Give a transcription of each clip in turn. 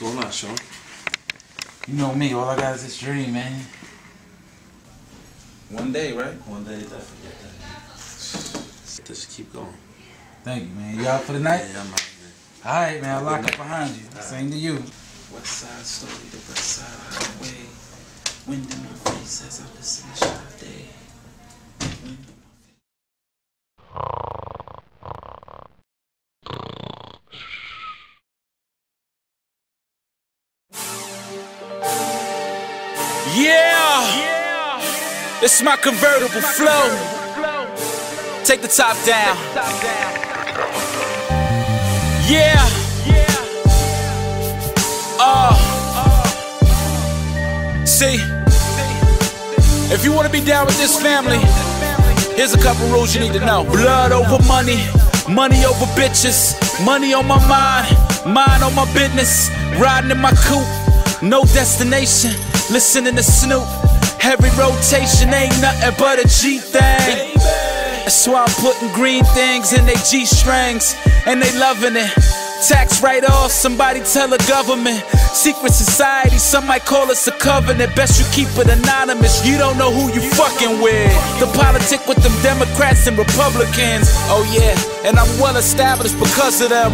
going on, Sean? You know me, all I got is this dream, man. One day, right? One day, definitely. Just keep going. Thank you, man. You out for the night? Yeah, I'm out, man. All right, man. I'll lock up behind you. Same to you. West Side Story, the West Side Highway. Wind Yeah! This is my convertible flow. Take the top down. Yeah! Uh. See, if you want to be down with this family, here's a couple rules you need to know. Blood over money, money over bitches, money on my mind, mind on my business, riding in my coupe, no destination, listening to Snoop. every rotation ain't nothing but a G thing. That's why I'm putting green things in they G strings, and they loving it. Tax write off, somebody tell the government. Secret society, some might call us a covenant. Best you keep it anonymous, you don't know who you fucking with. The politic with them Democrats and Republicans. Oh yeah, and I'm well established because of them.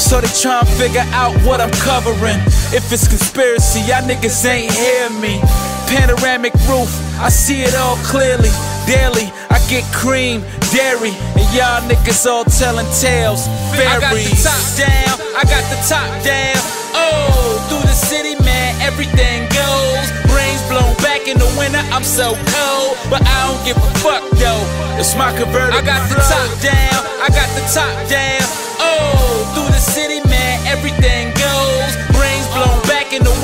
So they try and figure out what I'm covering. If it's conspiracy, y'all niggas ain't hear me. Panoramic roof, I see it all clearly. Daily, I get cream, dairy, and y'all niggas all telling tales. Fairies. I got the top down, I got the top down. Oh, through the city, man, everything goes. Brains blown back in the winter, I'm so cold, but I don't give a fuck though. It's my convertible. I got the top down, I got the top down. City, man, everything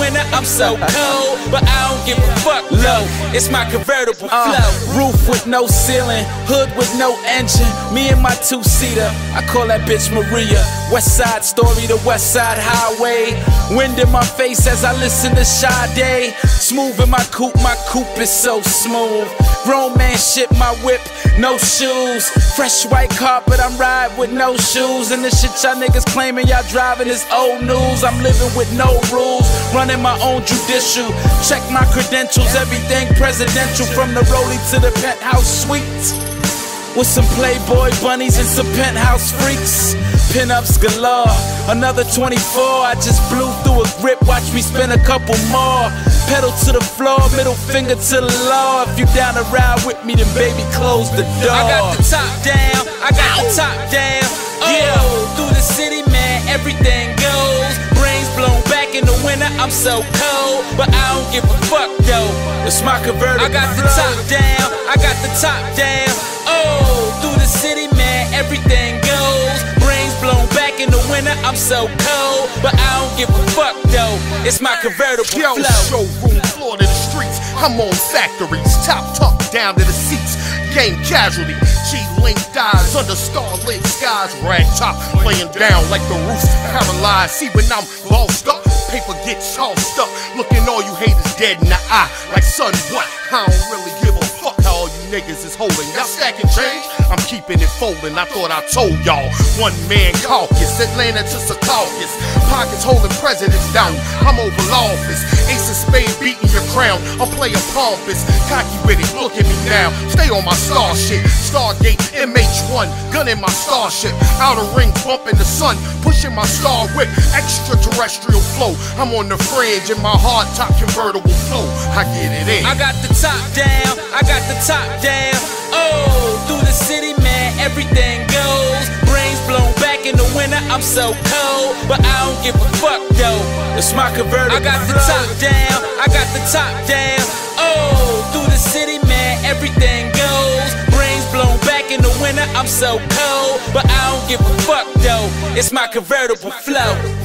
winter, I'm so cold, but I don't give a fuck low. It's my convertible uh. flow. Roof with no ceiling, hood with no engine. Me and my two seater, I call that bitch Maria. West Side Story, the West Side Highway. Wind in my face as I listen to Sade. Smooth in my coupe, my coupe is so smooth. Grown man shit, my whip, no shoes. Fresh white carpet, I'm riding with no shoes. And the shit y'all niggas claiming y'all driving is old news. I'm living with no rules, running my own judicial. Check my credentials, everything presidential from the rollie to the penthouse suites. With some Playboy bunnies and some penthouse freaks. Pinups galore. Another 24, I just blew through a grip. Watch me spin a couple more. Pedal to the floor, middle finger to the law. If you down to ride with me, then baby, close the door. I got the top down, I got the top down. Yeah, through the city, man, everything I'm so cold, but I don't give a fuck though. It's my convertible. I got the top down, I got the top down. Oh, through the city, man, everything goes. Brains blown back in the winter, I'm so cold, but I don't give a fuck though. It's my convertible Yo, flow. showroom floor to the streets. I'm on factories, top tucked down to the seats. Game casualty, G-Link dies under starlit skies. Rag top laying down like the roof's paralyzed. See when I'm bossed up, uh, paper gets tossed up. Looking all you haters dead in the eye. Like son, what? I don't really niggas is holding. Y'all stacking change? I'm keeping it folding. I thought I told y'all. One man caucus, Atlanta to Secaucus. Pockets holding presidents down. I'm Oval Office. Ace of spade beating your crown. I'm playing pompous. Cocky with it, look at me now. Stay on my star shit. Stargate MH1. Gun in my starship. Outer ring bumping the sun. Pushing my star whip. Extraterrestrial flow. I'm on the fringe in my hard top convertible flow. I get it in. I got the top down, I got the top down. Oh, through the city, man, everything goes. Brains blown back in the winter, I'm so cold, but I don't give a fuck though. It's my convertible. I got the top down, I got the top down. Oh, through the city, man, everything goes. Brains blown back in the winter, I'm so cold, but I don't give a fuck though. It's my convertible flow.